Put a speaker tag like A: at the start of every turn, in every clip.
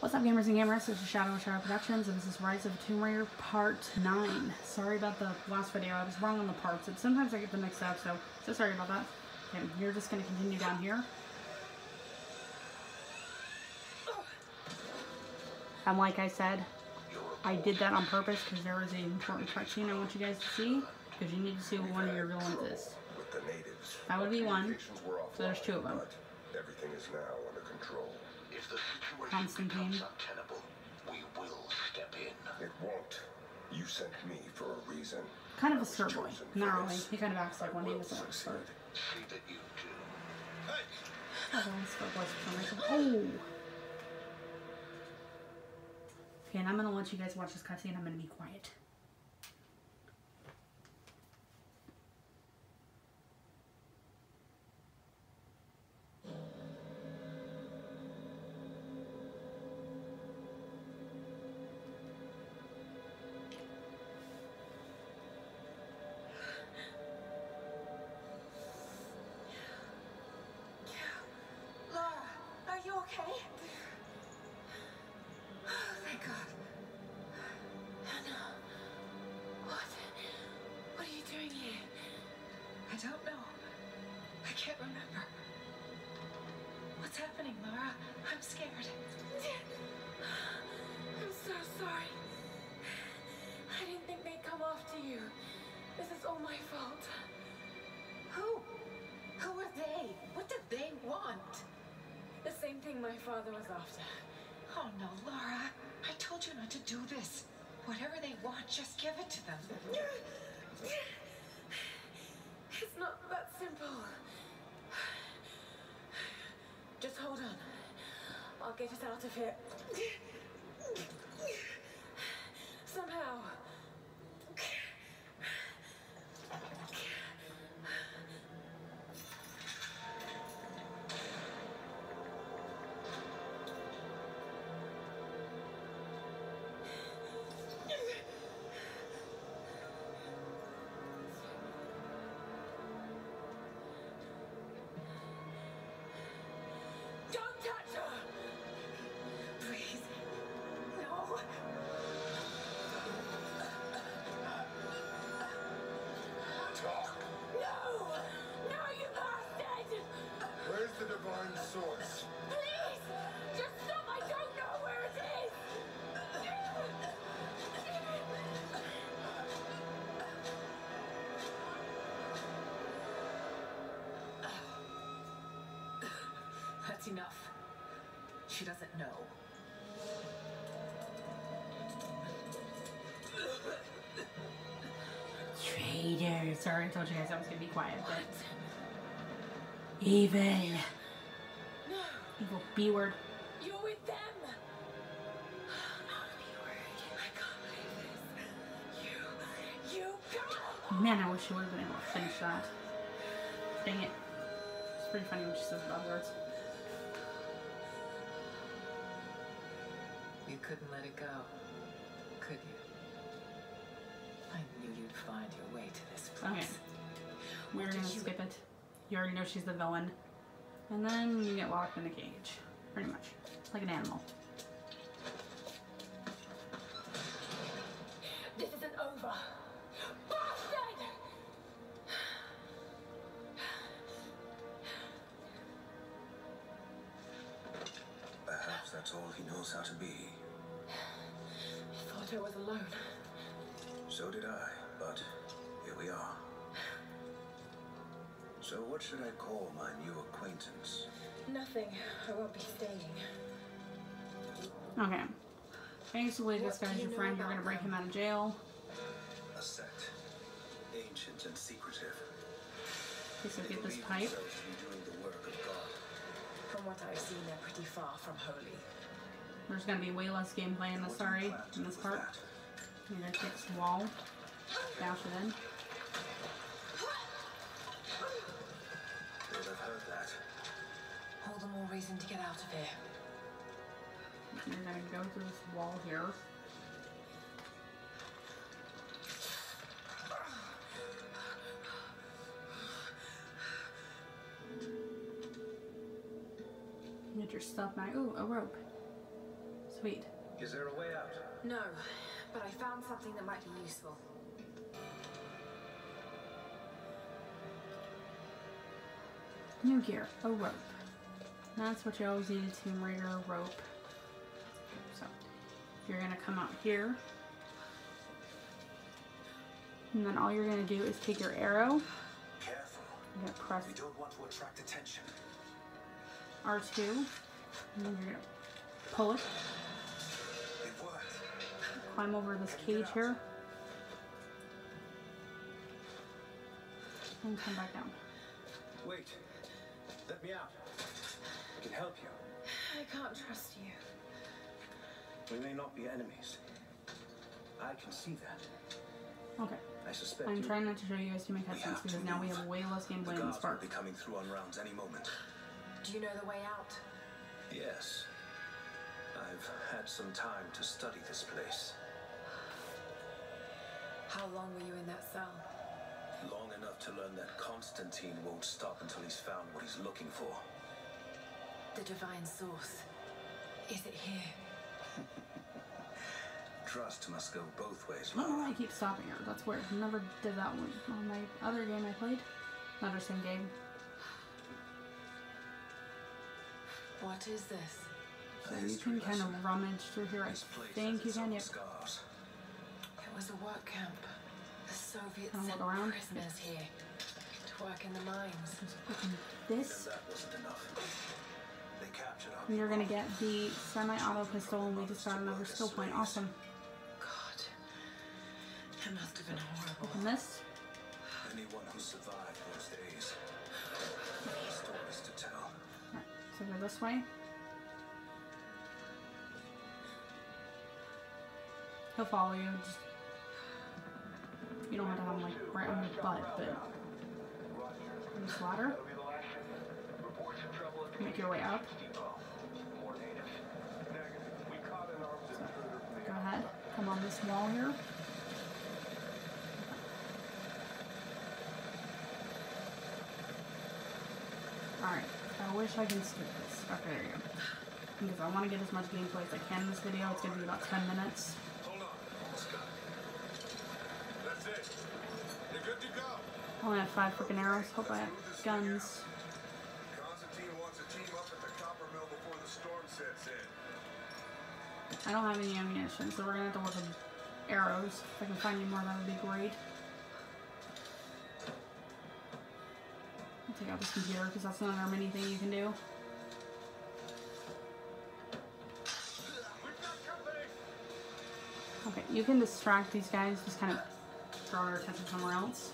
A: What's up, gamers and gamers? This is Shadow of Shadow Productions, and this is Rise of Tomb Raider Part 9. Sorry about the last video, I was wrong on the parts. And sometimes I get them mixed up, so, so sorry about that. Okay, you're just going to continue down here. And like I said, I did that on purpose because there is an important cutscene I want you guys to see, because you need to see what one of your villains is. That would be one. So there's two of them.
B: Everything is now under control.
C: If the situation
A: Constantine.
C: becomes untenable, we will step in.
B: It won't. You sent me for a reason.
A: Kind of
B: I
A: a
B: was
A: stir boy. Not really. He kind of acts like
B: I
A: one he
B: will
A: was a
B: succeed.
A: stir.
C: See that you do.
A: Oh, that's stir boys for some reason. Oh! Okay, and I'm gonna let you guys watch this cutscene. I'm gonna be quiet.
D: My father was after. Oh no, Lara. I told you not to do this. Whatever they want, just give it to them. It's not that simple. Just hold on. I'll get us out of here. Enough. She doesn't know.
A: Traitor. Sorry, I told you guys I was gonna be quiet, but. Evil.
D: No!
A: Evil B word.
D: You're with them! Not a word. I can't believe this. You, you!
A: Man, I wish I would have been able to finish that. Dang it. It's pretty funny when she says bad words.
E: Couldn't let it go, could you? I knew you'd find your way to this place.
A: Okay. We're
D: What
A: gonna
D: did you-
A: skip it. You already know she's the villain. And then you get locked in a cage. Pretty much. Like an animal.
D: This isn't over. Bastard!
B: Perhaps that's all he knows how to be.
D: I thought I was alone.
B: So did I, but here we are. So what should I call my new acquaintance?
D: Nothing. I won't be staying.
A: Okay. Basically, this
D: What do
A: guy's
D: you
A: your friend. You're gonna break him out of jail.
B: A sect. Ancient and secretive.
A: Okay, so
B: They
A: get this pipe.
B: themselves to be doing the work of God.
D: From what I've seen, they're pretty far from holy.
A: There's gonna be way less gameplay in this,
B: What
A: sorry, in this part.
B: that?
A: You're gonna take this wall, dash it in.
B: You'll have heard that.
D: All the more reason to get out of here.
A: You're gonna go through this wall here. Get your stuff back. Ooh, a rope. Sweet.
B: Is there a way out?
D: No, but I found something that might be useful.
A: New gear, a rope. That's what you always need a Tomb Raider rope. So, you're gonna come out here. And then all you're gonna do is take your arrow,
B: Careful.
A: you're gonna press
B: We don't want to attract attention.
A: R2, and then you're gonna pull it,
B: It
A: climb over this cage here, and come back down.
B: Wait. Let me out. I can help you.
D: I can't trust you.
B: We may not be enemies. I can see that.
A: Okay.
B: I suspect
A: I'm
B: you-
A: trying not to show you guys too many
B: We
A: cutscenes because now we have way less
B: The
A: gameplay in this
B: guards will
A: part.
B: be coming through on rounds any moment.
D: Do you know the way out?
B: Yes. I've had some time to study this place.
D: How long were you in that cell?
B: Long enough to learn that Constantine won't stop until he's found what he's looking for.
D: The divine source. Is it here?
B: Trust must go both ways, oh,
A: I don't know why I keep stopping her. That's weird. I never did that one on my other game I played. Not the same game.
D: What is this?
B: A
A: So you can kind of rummage through here. I
B: This place
A: think you
B: its
A: can. Yep.
B: scars.
D: It was a work camp. The Soviets
A: Can I
D: sent
A: walk around?
D: prisoners here to work in the mines.
A: This.
B: that wasn't enough. They captured our
A: And you're gonna get the semi-auto pistol, and we just got another skill point. Awesome.
D: God, it must have been horrible.
A: Open this.
B: Anyone who survived those days stories to tell.
A: Alright, so go this way. He'll follow you. Just you don't have to have him like right on your butt, but this ladder. Make your way up. Go ahead. Come on this wall here. Alright, I wish I can skip this. Okay, there you go. Because I want to get as much gameplay as I can in this video. It's going to be about 10 minutes.
F: Hold on, Scott. That's it. You're good to go.
A: I only have five freaking arrows. Hope I have guns. I don't have any ammunition, so we're to have to work with arrows. If I can find any more, that would be great. Take out this computer because that's another mini thing you can do. Okay, you can distract these guys, just kind of draw their attention somewhere else.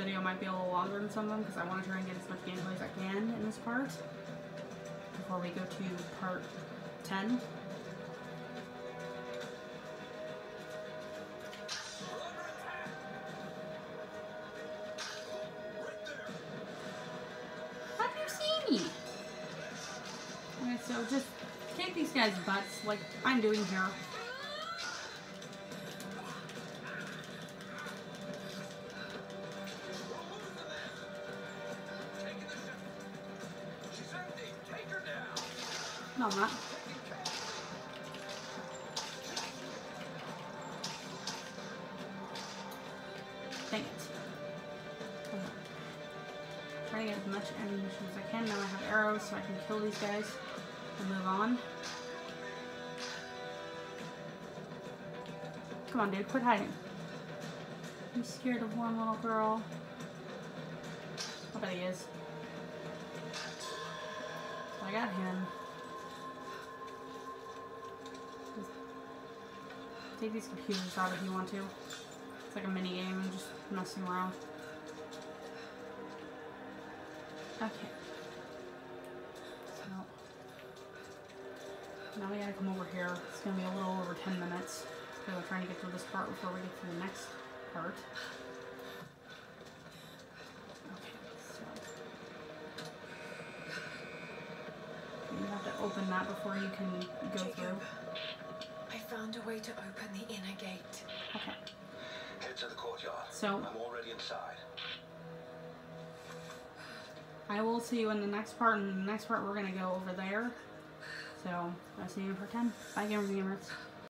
A: Video might be a little longer than some of them because I want to try and get as much gameplay as I can in this part before we go to part 10. How do you see me? Okay, so just kick these guys' butts like I'm doing here. I'm not. Dang it. Okay. Trying to get as much ammunition as I can. Now I have arrows so I can kill these guys and move on. Come on, dude, quit hiding. I'm scared of one little girl. Oh, I bet he is. So I got him. Take these computers out if you want to. It's like a mini game, just messing around. Okay. So now we gotta come over here. It's gonna be a little over 10 minutes. Because I'm trying to get through this part before we get to the next part. Okay, so you have to open that before you can go through.
D: Jacob, I found a way to open the inner gate.
A: Okay.
C: Head to the courtyard.
A: So-
C: I'm already inside.
A: I will see you in the next part. And the next part, we're going to go over there. So, I'll see you in part 10. Bye, Gamers and Gamers.